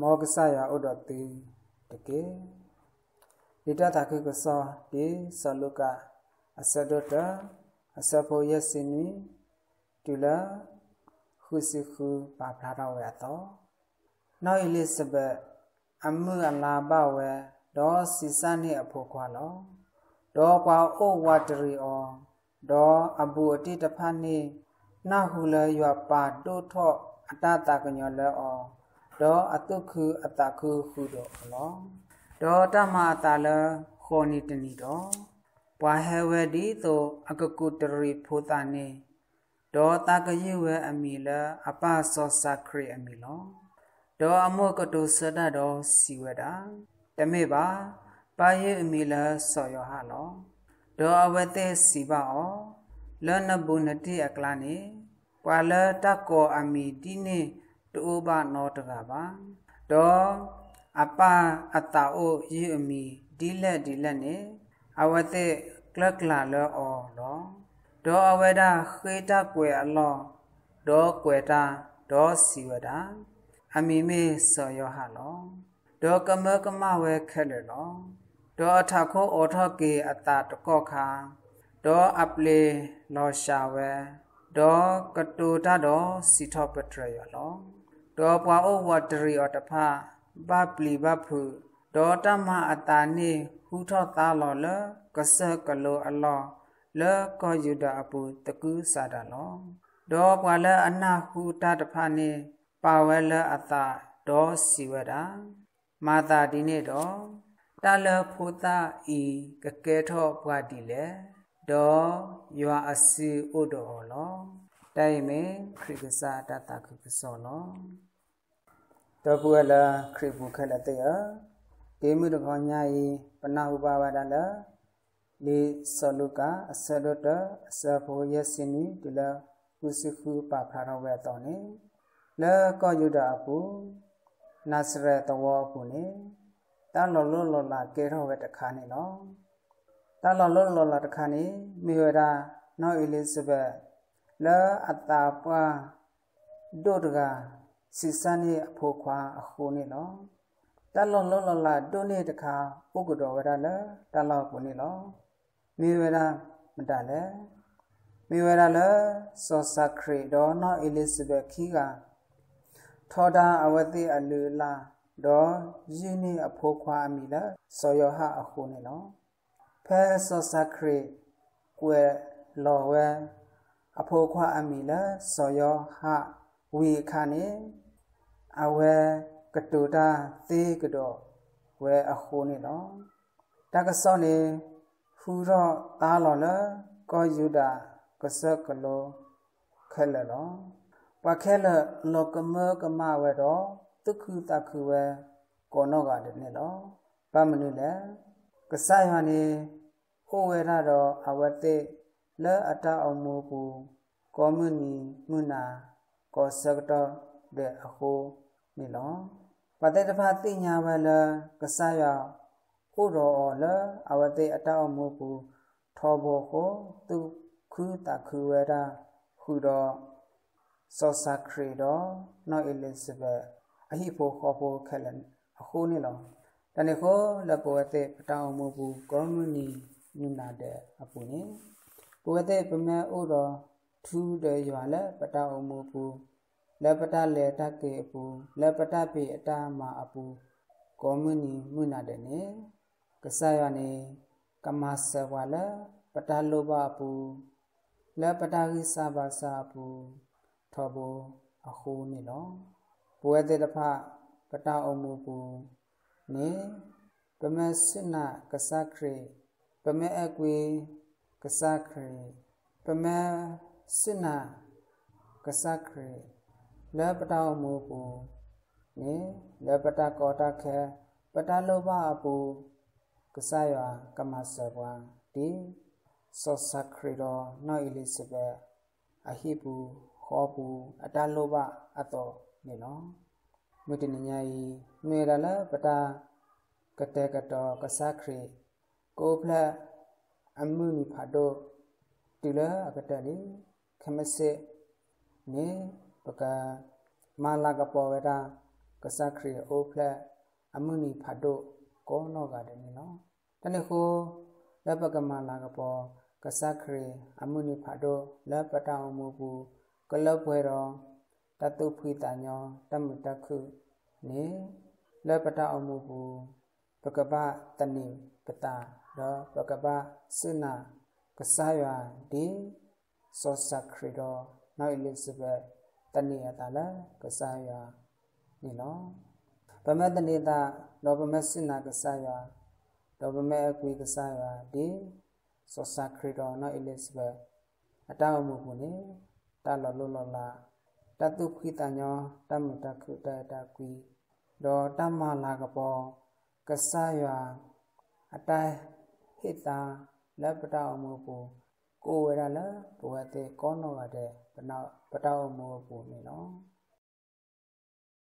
မောကဆယာဥဒတိတကေဒီတတာခေကစောဒီဆလုကအစဒတအစဖိုယစင်နီတူလာခုစီခုပါဖလာတော်ဝဲတော့နောက်အလစ်စဘတ်အမှုအလာဘဝဲဒေါ်စီစနိအဖို့ခွာလောဒေါ်ပွာအိုဝတ်တရီအောဒေါ်အဘူအတိတဖတ်နိနာဟုလရွာပါတိုးထော့အတတကညောလဲအော ဒေါ်အတုခုအတခုခုတော့လောဒေါ်တမအတလခေါနီတနီတော့ပွာဟဲဝဲဒီတော့အကကုတရီဖိုတာနေဒေါ်တကရွဝဲအမီလအပစောစခရီအမီလောဒေါ်အမောကတုစဒဒေါ်စီဝဒတမေပါပါယေအမီလဆောယောဟာလောဒေါ်အဝတဲစီပါအောလောနဘုနတိအကလာနေပွာလတကောအမီတိနေ တူဘနောတကပါဒေါ်အပအတာအိုယေအမီဒီလက်ဒီလက်နေအဝတဲကလကလာလောအောလောဒေါ်အဝဒခေတကွယ်အလောဒေါ်ကွယ်တာဒေါ်စီဝဒအမိမေဆောယောဟာလောဒေါကမကမဝဲခဲလေလောဒေါအထခောအောထကေအတာတကောခာဒေါအပလေလောရှာဝဲဒေါကတူတဒေါစီထောပထရယလော ဒေါပွာဩဝတရီအတဖဘပလီဘဖုဒေါတမအတာနေဟူထောသားလောလကဆကလောအလောလောကောယုဒအပူတကူစာဒလောဒေါပွာလအနာဟူတတဖနေပါဝဲလအတာဒေါစီဝဒာမာတာဒီနေ့တော့တလဖိုတာဤကကဲထော့ပွားဒီလေဒေါယွာအစီဥဒောလောတိုင်မေခရိကစာတတခုကစောလော တပူလခရိပုခလတေယဒေမှုတခေါညာဤပနာဥပါဝဒလလေဆလုကအဆရတအဆဖိုယစင်းနီဒလကုစခုပါဖာရဝဲတော်နေလဲကောယုဒအပူနာစရတဝအပူနေတလောလောလောလာကေရောဝဲတခါနေလောတလောလောလောလာတခါနေမိဝရာနောအီလစ်ဘက်လဲအတာပွားဒုဒက စီစနေအဖို့ခွာအခုနေလောတလောလောလောလာဒုနေတခါဥက္ကတော်ဝရလဲတလောပူနေလောမိဝရာမတလဲမိဝရာလဲစောစခရီဒေါ်နောအီလစ်ဘက်ခီကထောဒာအဝတိအလူလာဒေါ်ယင်းနေအဖိုးခွာမိလာစောယဟအခုနေလောဖဲစောစခရီကွယ်လောဝဲအဖိုးခွာအမိလာစောယဟ ဝီခါနေအဝဲကတူတာသေးကတော့ဝဲအခုနေလောတကစောနေဟူတော့တားလောလကောယူတာကဆကလောခဲလလောပခဲလလောကမကမဝဲတော့တုခုတခုဝဲကောနောကတည်းနဲ့လောပမနုလေကဆယနေဟိုဝဲရတော့အဝတိလဲအတအောင်မူပူကောမနီမုနာ ကောစကတော့တဲ့အခုနေလောပတေတဖာတိညာဝဲလကဆယဟိုတော့လအဝတိအတအောင်မူပူထောဘောကိုတုခုတခုဝဲတာဟူတော့ဆောဆာခရီဒိုနော်အလစ်ဘက်အဟိဖိုခေါ်ဖိုခဲလန်အခုနေလောတနေ့ခေါ်လပဝတဲ့ပတောင်မဘူးကောမနီညနာတဲ့အပူနေပဝတဲ့ပမဲဥတော် ထူးတဲ့ရွာလက်ပတောင်မဘူးလက်ပတလေတကေအပူလက်ပတပိအတာမအပူကောမနီမွနာတဲ့နေကဆာရနေကမဆဝါလပတလောဘအပူလက်ပတရိစဘာစာအပူထောဘူအခုနေလောဘဝတေတဖပတအောင်မူပူနေပမစနကစခရေပမအကွေကစခရေပမ စနကစခရေလပတအောင်မူပူနေလပတကောတခဲပတလောဘအပူကစယကမဆဘဝဒီစောစခရီရောနော်အီလစ်ဘက်အဟိပူခေါ်ပူအတလောဘအတော်နေနော်မွတနညာဤမေရလပတာကတဲ့ကတော်ကစားခရီကိုဖလက်အမှုနိဖာတော့တူလာအကတဲ့လေ ခမစစ်နေပကမာလာကပေါ်ဝတာကစခရီအိုဖလက်အမှုနီဖတ်တို့ကောနောကတဲ့နီနော်တနေ့ခုလက်ပကမလာကပေါ်ကစခရီအမှုနီဖတ်တို့လက်ပတောင်မူဘူးကလပ်ပွဲတော်တတုဖိတညောတမတခုနေလက်ပတောင်မူဘူးပကပတနိပတာတော့ပကပစနာကဆာယဒီ စောစခရီတော်နောက်လိစဘတနေရတာလားကစားရနိနော်ဗမတနေတာတော့ဗမစနာကစားရတော့ဗမအကွေကစားရဒီစောစခရီတော်နောက်လိစဘအတောက်မှုကိုနိတလောလောလောလာတတုခိတညောတမတခုတတကွီတော့တမလာကပေါ်ကစားရအတိုင်းဟိတာလက်ပတောင်မှုကို ကိုဝရလာဘဝတဲ့ကောနောကတဲ့ပနောပတောက်မှုကိုနေနော်